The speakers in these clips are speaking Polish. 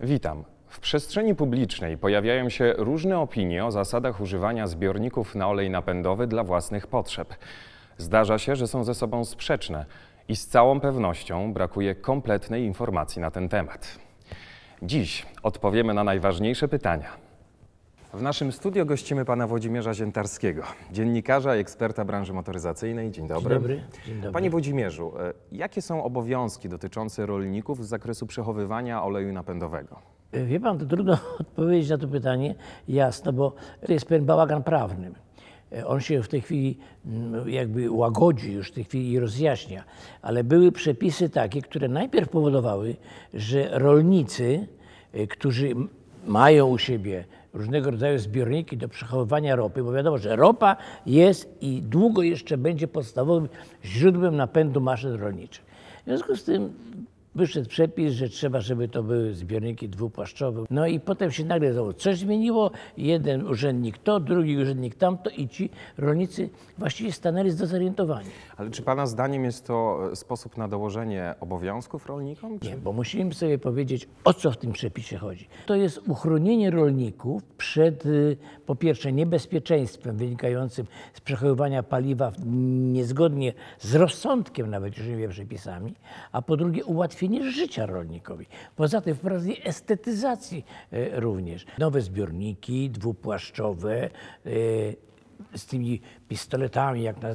Witam. W przestrzeni publicznej pojawiają się różne opinie o zasadach używania zbiorników na olej napędowy dla własnych potrzeb. Zdarza się, że są ze sobą sprzeczne i z całą pewnością brakuje kompletnej informacji na ten temat. Dziś odpowiemy na najważniejsze pytania. W naszym studio gościmy pana Włodzimierza Ziętarskiego, dziennikarza i eksperta branży motoryzacyjnej. Dzień dobry. dobry. Dzień dobry. Panie Włodzimierzu, e, jakie są obowiązki dotyczące rolników z zakresu przechowywania oleju napędowego? Wie pan, to trudno odpowiedzieć na to pytanie jasno, bo to jest pewien bałagan prawny. On się w tej chwili mm, jakby łagodzi już w tej chwili i rozjaśnia, ale były przepisy takie, które najpierw powodowały, że rolnicy, którzy mają u siebie różnego rodzaju zbiorniki do przechowywania ropy, bo wiadomo, że ropa jest i długo jeszcze będzie podstawowym źródłem napędu maszyn rolniczych. W związku z tym wyszedł przepis, że trzeba, żeby to były zbiorniki dwupłaszczowe. No i potem się nagle znowu coś zmieniło. Jeden urzędnik to, drugi urzędnik tamto i ci rolnicy właściwie stanęli zdezorientowani. Ale czy pana zdaniem jest to e, sposób na dołożenie obowiązków rolnikom? Czy... Nie, bo musimy sobie powiedzieć, o co w tym przepisie chodzi. To jest uchronienie rolników przed, y, po pierwsze, niebezpieczeństwem wynikającym z przechowywania paliwa niezgodnie z rozsądkiem, nawet już nie wiem, przepisami, a po drugie, ułatwienie życia rolnikowi. Poza tym wprowadzenie estetyzacji y, również. Nowe zbiorniki dwupłaszczowe, y, z tymi pistoletami, jak na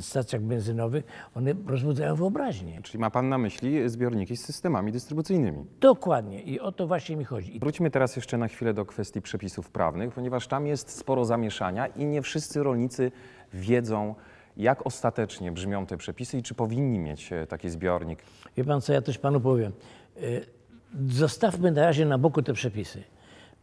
stacjach benzynowych, one rozbudzają wyobraźnię. Czyli ma pan na myśli zbiorniki z systemami dystrybucyjnymi? Dokładnie i o to właśnie mi chodzi. Wróćmy teraz jeszcze na chwilę do kwestii przepisów prawnych, ponieważ tam jest sporo zamieszania i nie wszyscy rolnicy wiedzą, jak ostatecznie brzmią te przepisy i czy powinni mieć e, taki zbiornik. Wie pan co, ja też panu powiem. Y, Zostawmy na razie na boku te przepisy,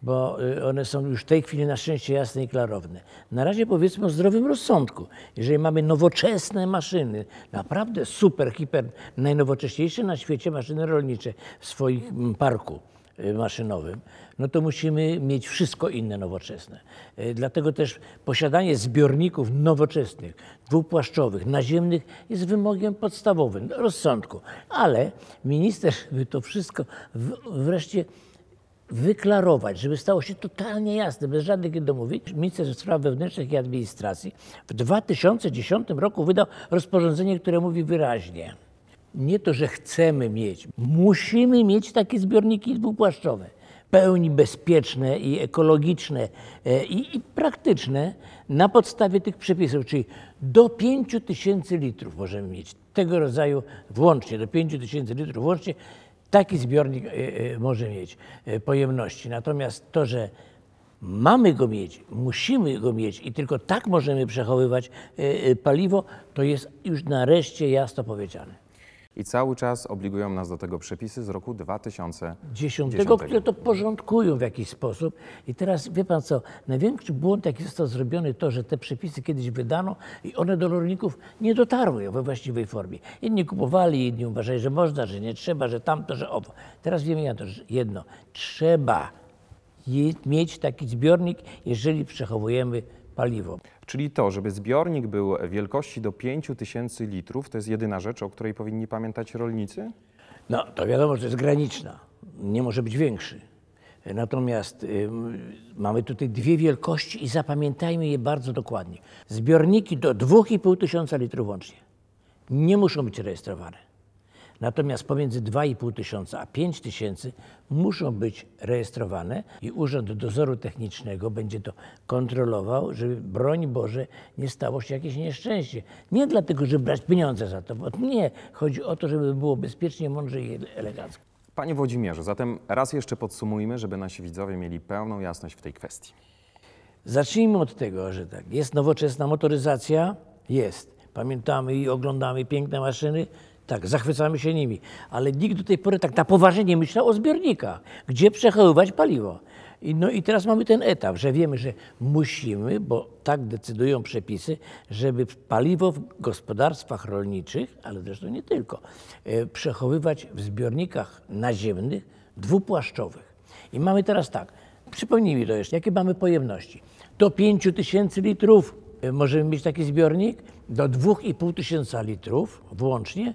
bo y, one są już w tej chwili na szczęście jasne i klarowne. Na razie powiedzmy o zdrowym rozsądku. Jeżeli mamy nowoczesne maszyny, naprawdę super, hiper, najnowocześniejsze na świecie maszyny rolnicze w swoim parku maszynowym, no to musimy mieć wszystko inne nowoczesne. Y, Dlatego też posiadanie zbiorników nowoczesnych, dwupłaszczowych, naziemnych jest wymogiem podstawowym, rozsądku. Ale minister, żeby to wszystko wreszcie wyklarować, żeby stało się totalnie jasne, bez żadnych domówień. Minister Spraw Wewnętrznych i Administracji w 2010 roku wydał rozporządzenie, które mówi wyraźnie, nie to, że chcemy mieć, musimy mieć takie zbiorniki dwupłaszczowe, pełni bezpieczne i ekologiczne e, i, i praktyczne na podstawie tych przepisów, czyli do 5 tysięcy litrów możemy mieć tego rodzaju włącznie, do 5 tysięcy litrów włącznie taki zbiornik e, e, może mieć pojemności. Natomiast to, że mamy go mieć, musimy go mieć i tylko tak możemy przechowywać paliwo, to jest już nareszcie jasno powiedziane. I cały czas obligują nas do tego przepisy z roku 2010. Dziesiątego, które to porządkują w jakiś sposób. I teraz wie pan co, największy błąd, jaki został zrobiony, to, że te przepisy kiedyś wydano i one do rolników nie dotarły we właściwej formie. Inni kupowali, inni uważali, że można, że nie trzeba, że tamto, że owo. Teraz wiemy ja to, że jedno, trzeba mieć taki zbiornik, jeżeli przechowujemy paliwo. Czyli to, żeby zbiornik był wielkości do 5000 litrów, to jest jedyna rzecz, o której powinni pamiętać rolnicy? No, to wiadomo, że jest graniczna. Nie może być większy. Natomiast ym, mamy tutaj dwie wielkości i zapamiętajmy je bardzo dokładnie. Zbiorniki do 2,5 tysiąca litrów łącznie nie muszą być rejestrowane. Natomiast pomiędzy 2,5 tysiąca a 5 tysięcy muszą być rejestrowane i Urząd Dozoru Technicznego będzie to kontrolował, żeby broń Boże nie stało się jakieś nieszczęście. Nie dlatego, żeby brać pieniądze za to, bo nie. Chodzi o to, żeby było bezpiecznie, mądrze i elegancko. Panie Włodzimierzu, zatem raz jeszcze podsumujmy, żeby nasi widzowie mieli pełną jasność w tej kwestii. Zacznijmy od tego, że tak, jest nowoczesna motoryzacja, jest. Pamiętamy i oglądamy piękne maszyny, tak, zachwycamy się nimi, ale nikt do tej pory tak na poważnie nie myślał o zbiornikach, gdzie przechowywać paliwo. I, no i teraz mamy ten etap, że wiemy, że musimy, bo tak decydują przepisy, żeby paliwo w gospodarstwach rolniczych, ale zresztą nie tylko, e, przechowywać w zbiornikach naziemnych, dwupłaszczowych. I mamy teraz tak, przypomnijmy to jeszcze, jakie mamy pojemności. Do 5 tysięcy litrów możemy mieć taki zbiornik, do 2,5 tysiąca litrów włącznie.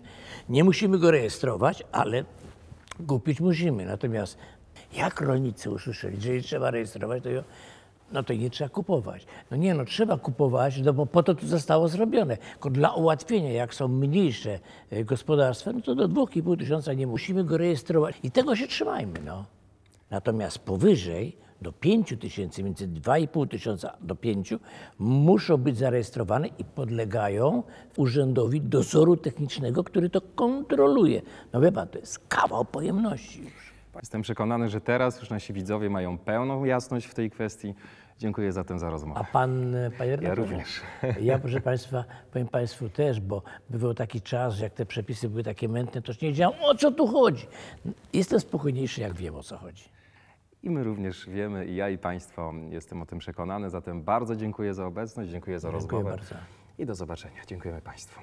Nie musimy go rejestrować, ale kupić musimy. Natomiast Jak rolnicy usłyszeli, że je trzeba rejestrować, to, no to nie trzeba kupować. No nie, no trzeba kupować, no bo po to to zostało zrobione. Tylko dla ułatwienia, jak są mniejsze e, gospodarstwa, no to do 2,5 tysiąca nie musimy go rejestrować. I tego się trzymajmy, no. Natomiast powyżej do 5 tysięcy, między 2,5 tysiąca do 5 muszą być zarejestrowane i podlegają urzędowi dozoru technicznego, który to kontroluje. No wie pan, to jest kawał pojemności już. Jestem przekonany, że teraz już nasi widzowie mają pełną jasność w tej kwestii. Dziękuję zatem za rozmowę. A pan, e, panie redaktorze? również. Ja, proszę państwa, powiem państwu też, bo bywał taki czas, że jak te przepisy były takie mętne, to już nie wiedziałem, o co tu chodzi. Jestem spokojniejszy, jak wiem, o co chodzi. I my również wiemy, i ja, i Państwo, jestem o tym przekonany. Zatem bardzo dziękuję za obecność, dziękuję za Dziękuję rozmowę. bardzo. I do zobaczenia. Dziękujemy Państwu.